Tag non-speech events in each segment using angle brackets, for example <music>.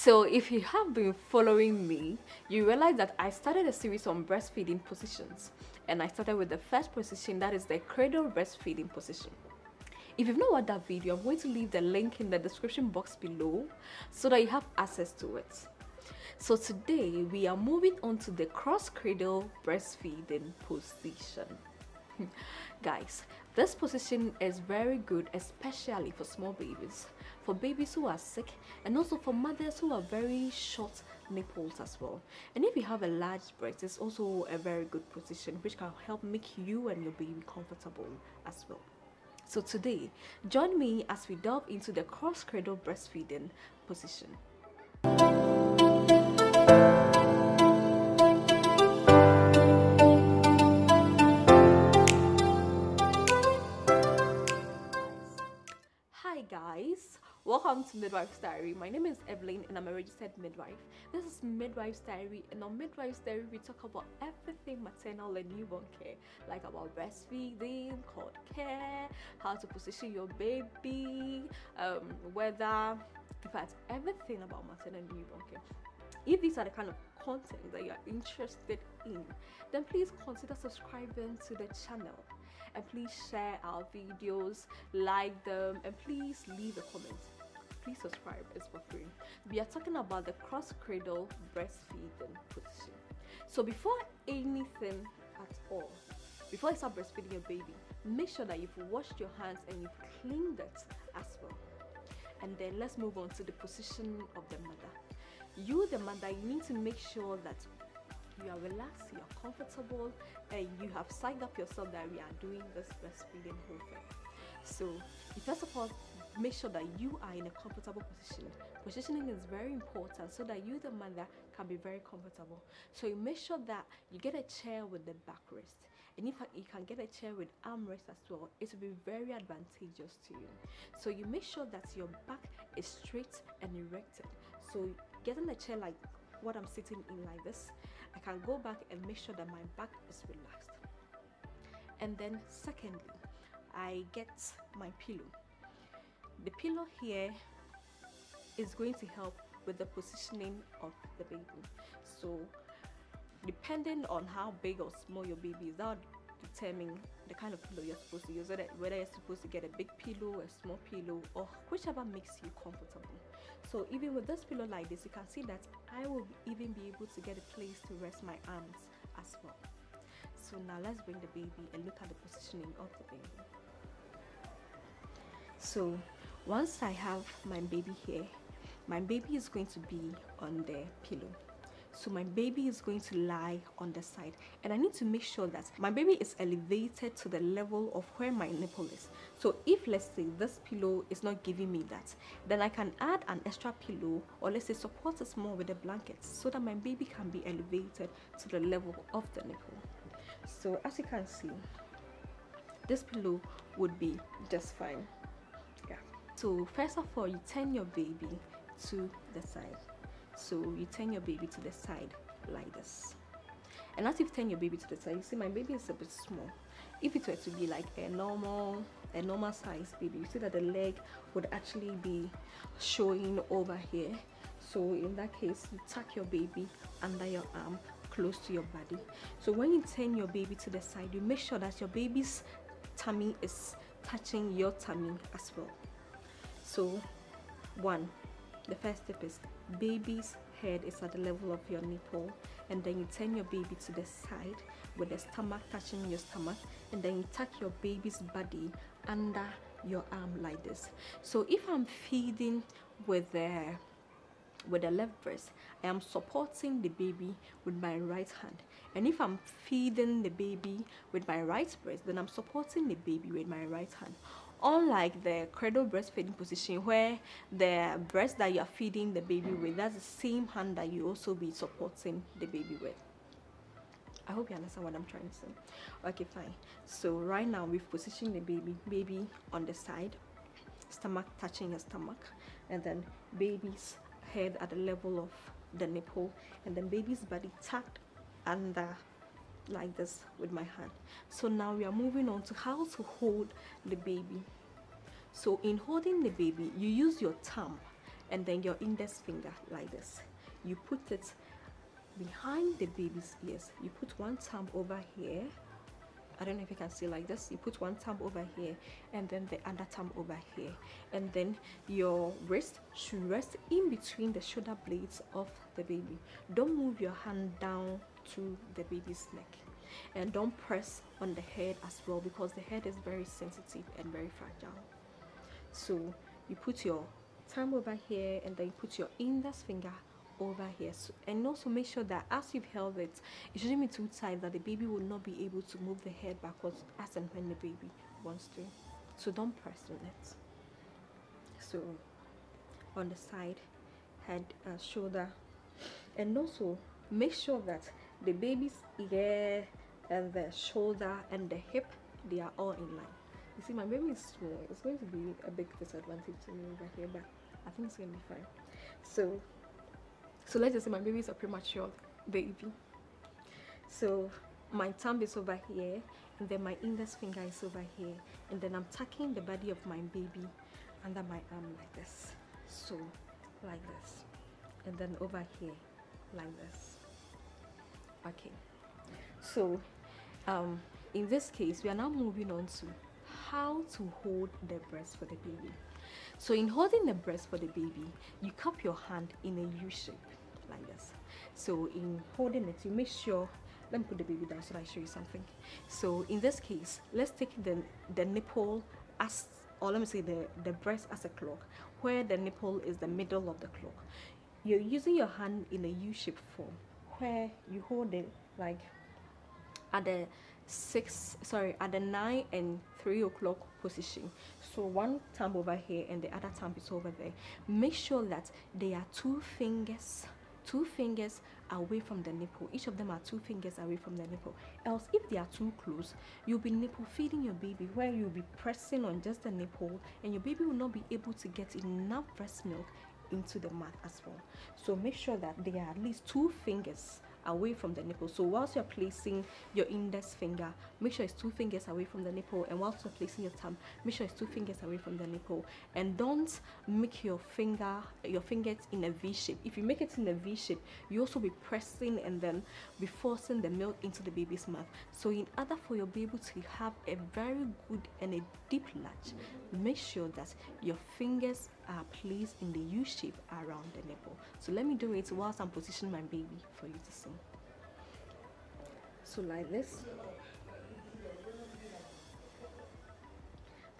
So if you have been following me, you realize that I started a series on breastfeeding positions and I started with the first position that is the cradle breastfeeding position. If you've not watched that video, I'm going to leave the link in the description box below so that you have access to it. So today we are moving on to the cross cradle breastfeeding position. <laughs> Guys, this position is very good especially for small babies, for babies who are sick and also for mothers who are very short nipples as well. And if you have a large breast, it's also a very good position which can help make you and your baby comfortable as well. So today, join me as we delve into the cross cradle breastfeeding position. Welcome to Midwife's Diary. My name is Evelyn and I'm a registered midwife. This is Midwife's Diary and on Midwife's Diary we talk about everything maternal and newborn care like about breastfeeding, cord care, how to position your baby, um, whether, in fact, everything about maternal and newborn care. If these are the kind of content that you are interested in, then please consider subscribing to the channel and please share our videos, like them, and please leave a comment. Please subscribe, it's for free. We are talking about the cross cradle breastfeeding position. So, before anything at all, before you start breastfeeding your baby, make sure that you've washed your hands and you've cleaned it as well. And then let's move on to the position of the mother. You, the mother, you need to make sure that you are relaxed, you are comfortable, and you have signed up yourself that we are doing this breastfeeding whole thing. So, you first of all, make sure that you are in a comfortable position. Positioning is very important so that you, the mother, can be very comfortable. So, you make sure that you get a chair with the backrest. And if you can get a chair with armrest as well, it will be very advantageous to you. So, you make sure that your back is straight and erected. So, getting a chair like what I'm sitting in like this, I can go back and make sure that my back is relaxed. And then secondly, I get my pillow. The pillow here is going to help with the positioning of the baby. So depending on how big or small your baby is, that determine the kind of pillow you're supposed to use, whether you're supposed to get a big pillow, a small pillow, or whichever makes you comfortable. So even with this pillow like this, you can see that I will even be able to get a place to rest my arms as well. So now let's bring the baby and look at the positioning of the baby. So once I have my baby here, my baby is going to be on the pillow. So my baby is going to lie on the side. And i need to make sure that my baby is elevated to the level of where my nipple is. So if let's say this pillow is not giving me that then i can add an extra pillow or let's say support it more with a blanket so that my baby can be elevated to the level of the nipple. So as you can see this pillow would be just fine so first of all you turn your baby to the side. So you turn your baby to the side like this. And as you turn your baby to the side you see my baby is a bit small. If it were to be like a normal a normal size baby you see that the leg would actually be showing over here. So in that case you tuck your baby under your arm close to your body. So when you turn your baby to the side you make sure that your baby's tummy is touching your tummy as well so one. The first step is baby's head is at the level of your nipple and then you turn your baby to the side with the stomach touching your stomach and then you tuck your baby's body under your arm like this. So if i'm feeding with the with the left breast i am supporting the baby with my right hand. And if i'm feeding the baby with my right breast then i'm supporting the baby with my right hand unlike the cradle breastfeeding position where the breast that you are feeding the baby with that's the same hand that you also be supporting the baby with. I hope you understand what i'm trying to say. Okay fine. So right now we've positioned the baby baby on the side stomach touching your stomach and then baby's head at the level of the nipple and then baby's body tucked under like this with my hand so now we are moving on to how to hold the baby so in holding the baby you use your thumb and then your index finger like this you put it behind the baby's ears you put one thumb over here I don't know if you can see like this. You put one thumb over here and then the other thumb over here. And then your wrist should rest in between the shoulder blades of the baby. Don't move your hand down to the baby's neck. And don't press on the head as well because the head is very sensitive and very fragile. So you put your thumb over here and then you put your index finger over here so, and also make sure that as you've held it it shouldn't be too tight that the baby will not be able to move the head backwards as and when the baby wants to so don't press on it so on the side head uh, shoulder and also make sure that the baby's ear and the shoulder and the hip they are all in line. You see my baby is small. It's going to be a big disadvantage to me over here but i think it's gonna be fine. So so let's just say my baby is a premature baby. So my thumb is over here and then my index finger is over here and then i'm tucking the body of my baby under my arm like this. So like this. And then over here like this so um in this case we are now moving on to how to hold the breast for the baby. So in holding the breast for the baby you cup your hand in a u shape like this. So in holding it you make sure let me put the baby down so I show you something. So in this case let's take the the nipple as or let me say the the breast as a clock where the nipple is the middle of the clock. You're using your hand in a u-shaped form where you hold it like at the six sorry at the nine and three o'clock position. So one thumb over here and the other thumb is over there. Make sure that they are two fingers two fingers away from the nipple. Each of them are two fingers away from the nipple. Else if they are too close you'll be nipple feeding your baby where you'll be pressing on just the nipple and your baby will not be able to get enough breast milk into the mouth as well. So make sure that they are at least two fingers away from the nipple. So whilst you're placing your index finger make sure it's two fingers away from the nipple. And whilst you're placing your thumb make sure it's two fingers away from the nipple. And don't make your finger your fingers in a v shape. If you make it in a v shape you also be pressing and then be forcing the milk into the baby's mouth. So in order for your baby to have a very good and a deep latch make sure that your fingers are placed in the u shape around the nipple. So let me do it whilst i'm positioning my baby for you to see. So like this.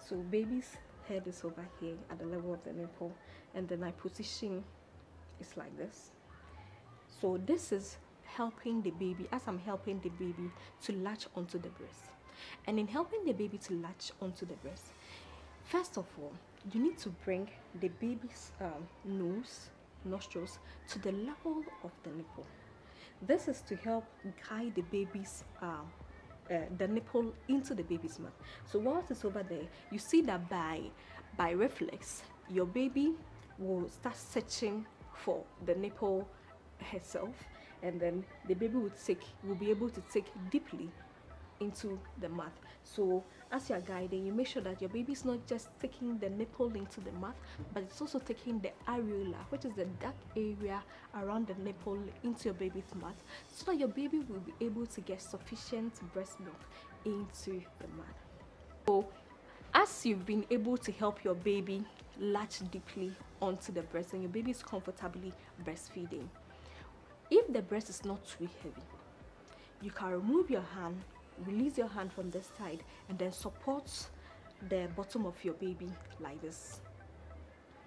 So baby's head is over here at the level of the nipple and then my position is like this. So this is helping the baby as i'm helping the baby to latch onto the breast. And in helping the baby to latch onto the breast first of all you need to bring the baby's um, nose nostrils to the level of the nipple. This is to help guide the baby's um, uh, the nipple into the baby's mouth. So once it's over there you see that by by reflex your baby will start searching for the nipple herself and then the baby will take will be able to take deeply into the mouth. So as you are guiding you make sure that your baby is not just taking the nipple into the mouth but it's also taking the areola which is the dark area around the nipple into your baby's mouth so that your baby will be able to get sufficient breast milk into the mouth. So as you've been able to help your baby latch deeply onto the breast and your baby is comfortably breastfeeding if the breast is not too heavy you can remove your hand release your hand from this side and then support the bottom of your baby like this.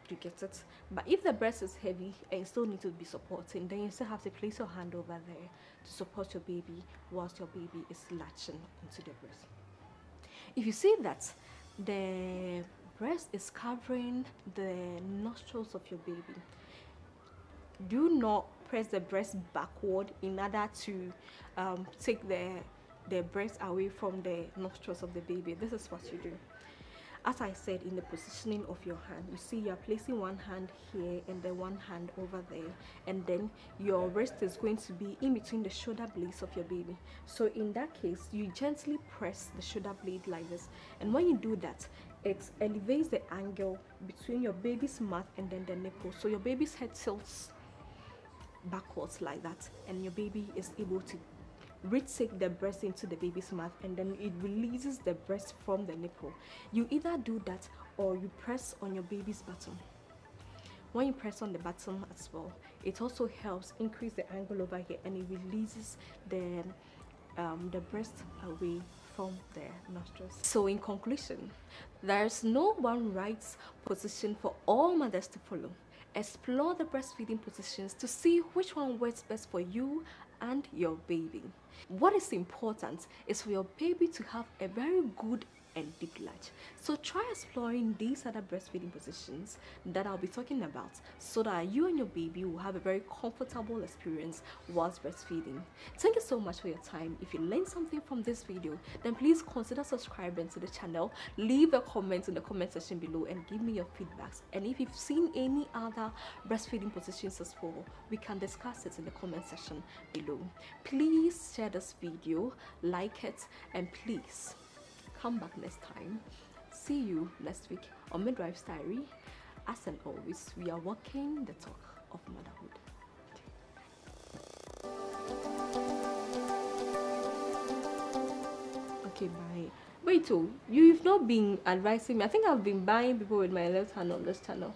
You get it? But if the breast is heavy and you still need to be supporting then you still have to place your hand over there to support your baby whilst your baby is latching into the breast. If you see that the breast is covering the nostrils of your baby do not press the breast backward in order to um, take the the breast away from the nostrils of the baby. This is what you do. As I said in the positioning of your hand you see you're placing one hand here and then one hand over there. And then your wrist is going to be in between the shoulder blades of your baby. So in that case you gently press the shoulder blade like this. And when you do that it elevates the angle between your baby's mouth and then the nipple. So your baby's head tilts backwards like that and your baby is able to retake the breast into the baby's mouth and then it releases the breast from the nipple. You either do that or you press on your baby's bottom when you press on the bottom as well it also helps increase the angle over here and it releases the um, the breast away from the nostrils. So in conclusion there's no one right position for all mothers to follow. Explore the breastfeeding positions to see which one works best for you and your baby. What is important is for your baby to have a very good and deep latch. So try exploring these other breastfeeding positions that I'll be talking about so that you and your baby will have a very comfortable experience whilst breastfeeding. Thank you so much for your time. If you learned something from this video, then please consider subscribing to the channel. Leave a comment in the comment section below and give me your feedbacks. And if you've seen any other breastfeeding positions as well, we can discuss it in the comment section below. Please share this video, like it, and please come back next time. See you next week on midwife's diary. As and always we are walking the talk of motherhood. Okay bye. Wait oh you've not been advising me. I think i've been buying people with my left hand on this channel